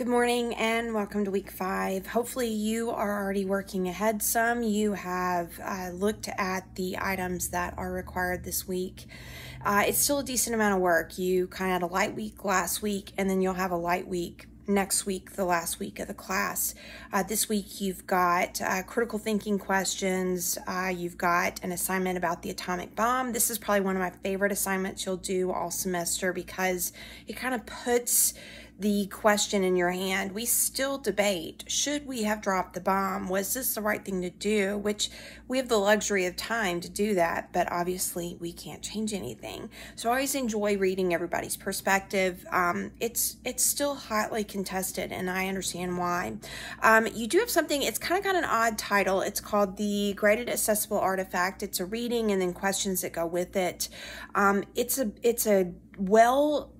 Good morning and welcome to week five. Hopefully, you are already working ahead some. You have uh, looked at the items that are required this week. Uh, it's still a decent amount of work. You kind of had a light week last week, and then you'll have a light week next week, the last week of the class. Uh, this week, you've got uh, critical thinking questions. Uh, you've got an assignment about the atomic bomb. This is probably one of my favorite assignments you'll do all semester because it kind of puts the question in your hand, we still debate should we have dropped the bomb? Was this the right thing to do? Which we have the luxury of time to do that, but obviously we can't change anything. So I always enjoy reading everybody's perspective. Um, it's it's still hotly contested, and I understand why. Um, you do have something. It's kind of got an odd title. It's called the Graded Accessible Artifact. It's a reading and then questions that go with it. Um, it's a it's a well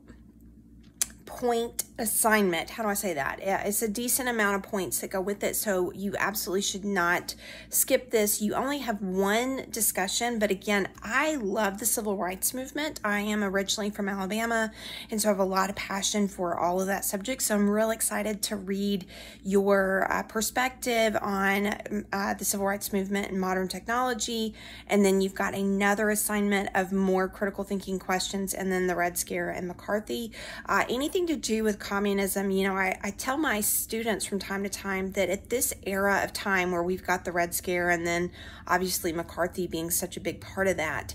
point assignment. How do I say that? It's a decent amount of points that go with it. So you absolutely should not skip this. You only have one discussion, but again, I love the civil rights movement. I am originally from Alabama, and so I have a lot of passion for all of that subject. So I'm real excited to read your uh, perspective on uh, the civil rights movement and modern technology. And then you've got another assignment of more critical thinking questions, and then the Red Scare and McCarthy. Uh, anything to do with communism, you know, I, I tell my students from time to time that at this era of time where we've got the Red Scare and then obviously McCarthy being such a big part of that,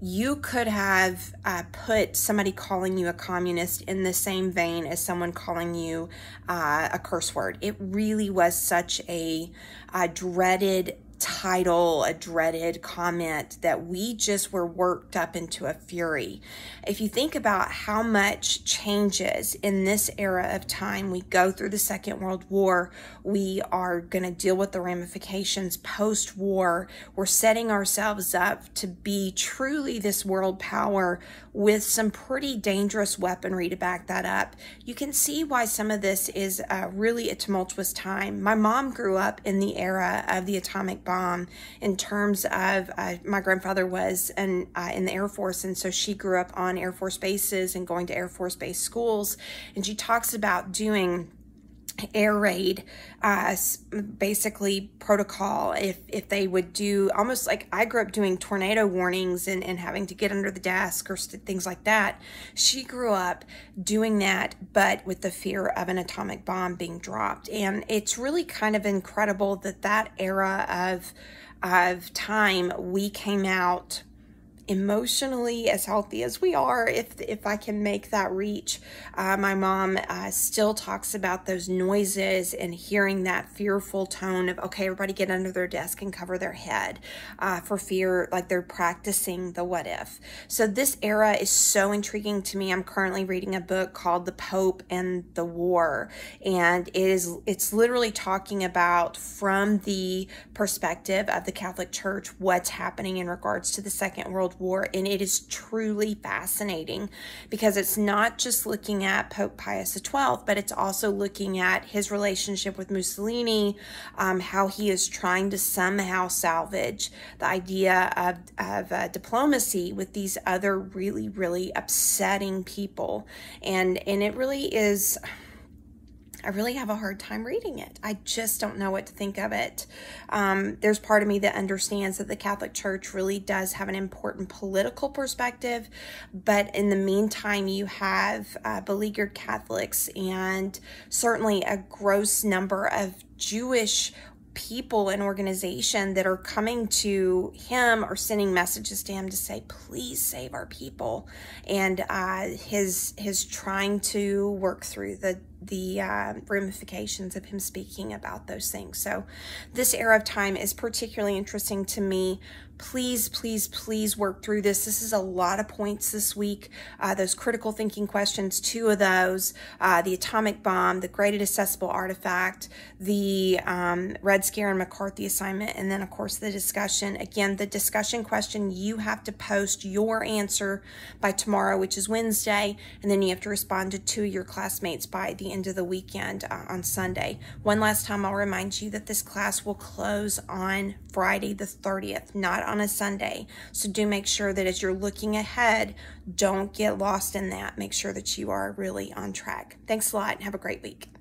you could have uh, put somebody calling you a communist in the same vein as someone calling you uh, a curse word. It really was such a, a dreaded title, a dreaded comment that we just were worked up into a fury. If you think about how much changes in this era of time, we go through the Second World War, we are going to deal with the ramifications post war. We're setting ourselves up to be truly this world power with some pretty dangerous weaponry to back that up. You can see why some of this is uh, really a tumultuous time. My mom grew up in the era of the atomic bomb bomb in terms of uh, my grandfather was an, uh, in the Air Force, and so she grew up on Air Force bases and going to Air Force base schools. And she talks about doing air raid uh, basically protocol if if they would do almost like i grew up doing tornado warnings and, and having to get under the desk or things like that. She grew up doing that but with the fear of an atomic bomb being dropped. And it's really kind of incredible that that era of of time we came out emotionally as healthy as we are if if I can make that reach. Uh, my mom uh, still talks about those noises and hearing that fearful tone of okay, everybody get under their desk and cover their head uh, for fear, like they're practicing the what if. So this era is so intriguing to me. I'm currently reading a book called The Pope and the War, and it is it's literally talking about from the perspective of the Catholic Church what's happening in regards to the Second World War, and it is truly fascinating because it's not just looking at Pope Pius XII, but it's also looking at his relationship with Mussolini, um, how he is trying to somehow salvage the idea of, of uh, diplomacy with these other really, really upsetting people. And, and it really is I really have a hard time reading it. I just don't know what to think of it. Um, there's part of me that understands that the Catholic Church really does have an important political perspective, but in the meantime, you have uh, beleaguered Catholics and certainly a gross number of Jewish people and organization that are coming to him or sending messages to him to say please save our people and uh, his his trying to work through the the uh, ramifications of him speaking about those things. So, this era of time is particularly interesting to me. Please, please, please work through this. This is a lot of points this week. Uh, those critical thinking questions, two of those uh, the atomic bomb, the graded accessible artifact, the um, Red Scare and McCarthy assignment, and then, of course, the discussion. Again, the discussion question, you have to post your answer by tomorrow, which is Wednesday, and then you have to respond to two of your classmates by the end of the weekend uh, on Sunday. One last time, I'll remind you that this class will close on Friday the 30th, not on a Sunday. So do make sure that as you're looking ahead, don't get lost in that. Make sure that you are really on track. Thanks a lot and have a great week.